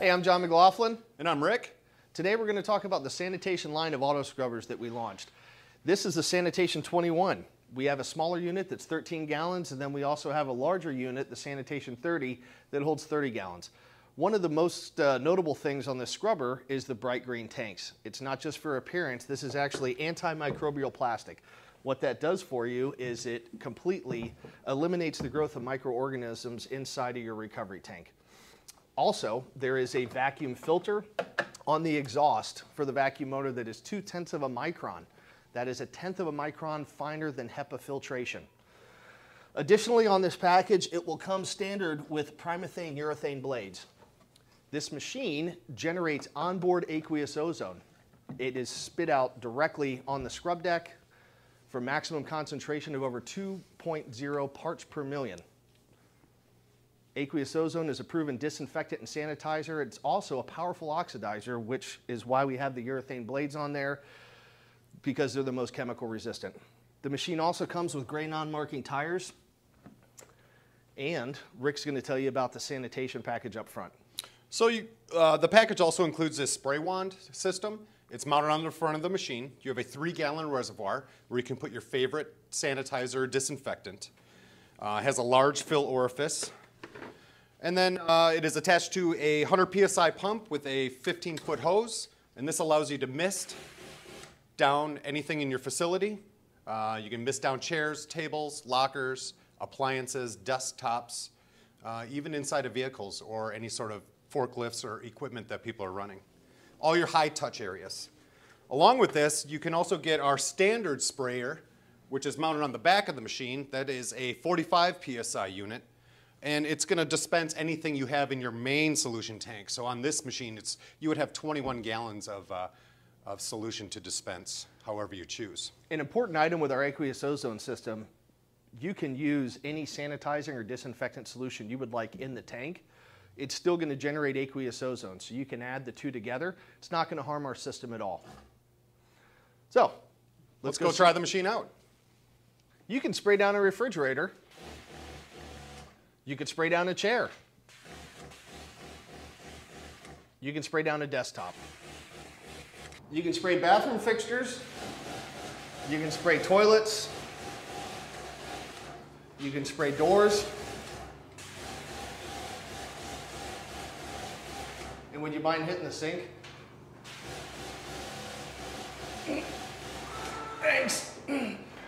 Hey, I'm John McLaughlin. And I'm Rick. Today we're going to talk about the sanitation line of auto scrubbers that we launched. This is the Sanitation 21. We have a smaller unit that's 13 gallons, and then we also have a larger unit, the Sanitation 30, that holds 30 gallons. One of the most uh, notable things on this scrubber is the bright green tanks. It's not just for appearance, this is actually antimicrobial plastic. What that does for you is it completely eliminates the growth of microorganisms inside of your recovery tank. Also, there is a vacuum filter on the exhaust for the vacuum motor that is two tenths of a micron. That is a tenth of a micron finer than HEPA filtration. Additionally, on this package, it will come standard with Primethane urethane blades. This machine generates onboard aqueous ozone. It is spit out directly on the scrub deck for maximum concentration of over 2.0 parts per million. Aqueous ozone is a proven disinfectant and sanitizer. It's also a powerful oxidizer, which is why we have the urethane blades on there because they're the most chemical resistant. The machine also comes with gray non-marking tires. And Rick's going to tell you about the sanitation package up front. So you, uh, the package also includes this spray wand system. It's mounted on the front of the machine. You have a three gallon reservoir where you can put your favorite sanitizer disinfectant. Uh, it has a large fill orifice. And then uh, it is attached to a 100 PSI pump with a 15 foot hose. And this allows you to mist down anything in your facility. Uh, you can mist down chairs, tables, lockers, appliances, desktops, uh, even inside of vehicles or any sort of forklifts or equipment that people are running all your high touch areas. Along with this, you can also get our standard sprayer, which is mounted on the back of the machine. That is a 45 PSI unit. And it's going to dispense anything you have in your main solution tank. So on this machine, it's, you would have 21 gallons of, uh, of solution to dispense, however you choose. An important item with our aqueous ozone system, you can use any sanitizing or disinfectant solution you would like in the tank it's still going to generate aqueous ozone. So you can add the two together. It's not going to harm our system at all. So let's, let's go, go try the machine out. You can spray down a refrigerator. You can spray down a chair. You can spray down a desktop. You can spray bathroom fixtures. You can spray toilets. You can spray doors. And would you mind hitting the sink? Thanks.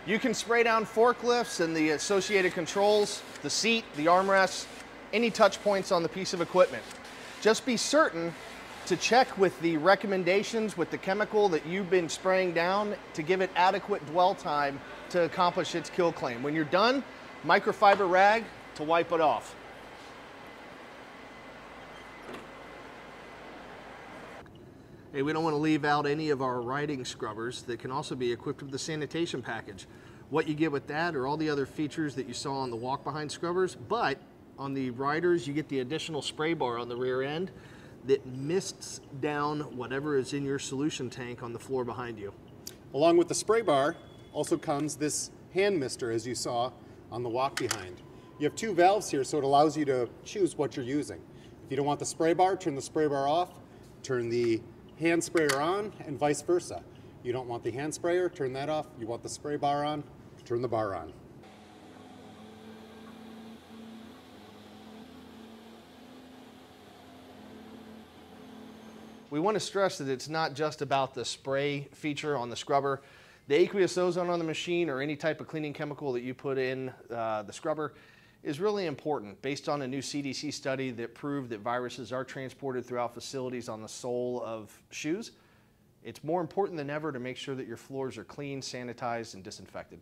You can spray down forklifts and the associated controls, the seat, the armrests, any touch points on the piece of equipment. Just be certain to check with the recommendations with the chemical that you've been spraying down to give it adequate dwell time to accomplish its kill claim. When you're done, microfiber rag to wipe it off. Hey, we don't want to leave out any of our riding scrubbers that can also be equipped with the sanitation package. What you get with that or all the other features that you saw on the walk behind scrubbers, but on the riders, you get the additional spray bar on the rear end that mists down whatever is in your solution tank on the floor behind you. Along with the spray bar also comes this hand mister as you saw on the walk behind. You have two valves here so it allows you to choose what you're using. If you don't want the spray bar, turn the spray bar off, turn the hand sprayer on and vice versa. You don't want the hand sprayer, turn that off. You want the spray bar on, turn the bar on. We want to stress that it's not just about the spray feature on the scrubber. The aqueous ozone on the machine or any type of cleaning chemical that you put in uh, the scrubber is really important based on a new CDC study that proved that viruses are transported throughout facilities on the sole of shoes. It's more important than ever to make sure that your floors are clean, sanitized, and disinfected.